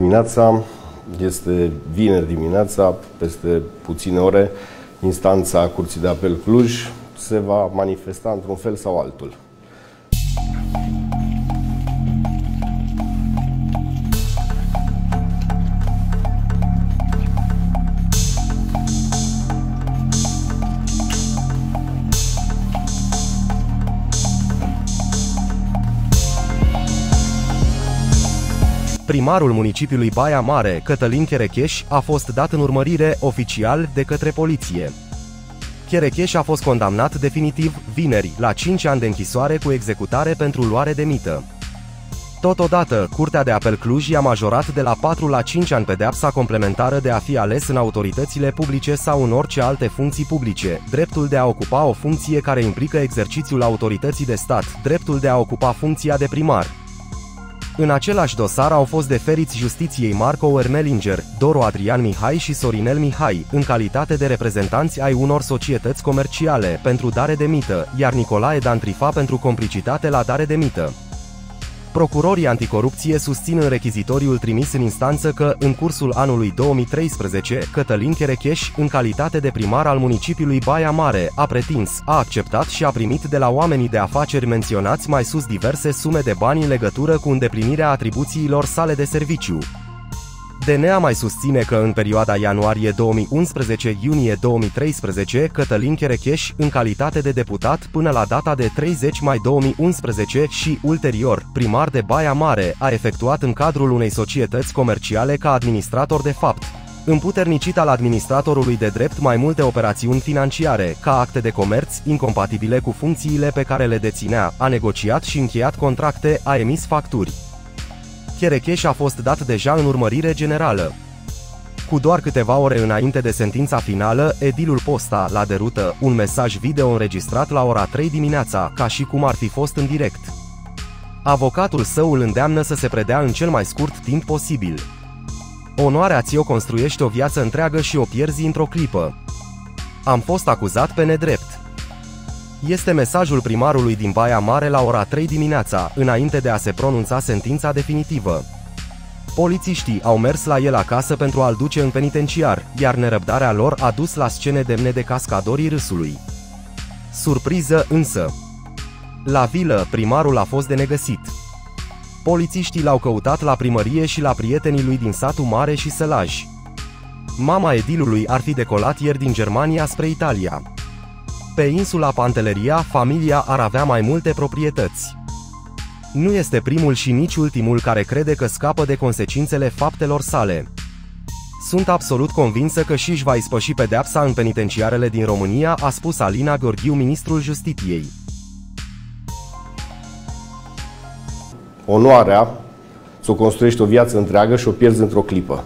Dimineața, este vineri dimineața, peste puține ore, instanța Curții de Apel Cluj se va manifesta într-un fel sau altul. Primarul municipiului Baia Mare, Cătălin Cherecheș, a fost dat în urmărire oficial de către poliție. Cherecheș a fost condamnat definitiv vineri la 5 ani de închisoare cu executare pentru luare de mită. Totodată, Curtea de Apel Cluj i-a majorat de la 4 la 5 ani pedeapsa complementară de a fi ales în autoritățile publice sau în orice alte funcții publice, dreptul de a ocupa o funcție care implică exercițiul autorității de stat, dreptul de a ocupa funcția de primar, în același dosar au fost deferiți justiției Marco Ermelinger, Doru Adrian Mihai și Sorinel Mihai, în calitate de reprezentanți ai unor societăți comerciale, pentru dare de mită, iar Nicolae Dantrifa pentru complicitate la dare de mită. Procurorii anticorupție susțin în rechizitoriul trimis în instanță că, în cursul anului 2013, Cătălin Cherecheș, în calitate de primar al municipiului Baia Mare, a pretins, a acceptat și a primit de la oamenii de afaceri menționați mai sus diverse sume de bani în legătură cu îndeplinirea atribuțiilor sale de serviciu. DNA mai susține că în perioada ianuarie 2011-iunie 2013, Cătălin Cherecheș, în calitate de deputat până la data de 30 mai 2011 și, ulterior, primar de Baia Mare, a efectuat în cadrul unei societăți comerciale ca administrator de fapt, împuternicit al administratorului de drept mai multe operațiuni financiare, ca acte de comerț, incompatibile cu funcțiile pe care le deținea, a negociat și încheiat contracte, a emis facturi. Cherecheș a fost dat deja în urmărire generală. Cu doar câteva ore înainte de sentința finală, edilul posta la derută un mesaj video înregistrat la ora 3 dimineața, ca și cum ar fi fost în direct. Avocatul său îl îndeamnă să se predea în cel mai scurt timp posibil. Onoarea ți-o construiești o viață întreagă și o pierzi într-o clipă. Am fost acuzat pe nedrept. Este mesajul primarului din Baia Mare la ora 3 dimineața, înainte de a se pronunța sentința definitivă. Polițiștii au mers la el acasă pentru a-l duce în penitenciar, iar nerăbdarea lor a dus la scene demne de cascadorii râsului. Surpriză însă. La vilă, primarul a fost de negăsit. Polițiștii l-au căutat la primărie și la prietenii lui din satul mare și Sălaj. Mama edilului ar fi decolat ieri din Germania spre Italia. Pe insula Panteleria, familia ar avea mai multe proprietăți. Nu este primul și nici ultimul care crede că scapă de consecințele faptelor sale. Sunt absolut convinsă că și își va ispăși pedeapsa în penitenciarele din România, a spus Alina Gorghiu, ministrul Justiției. Onoarea să o construiești o viață întreagă și o pierzi într-o clipă.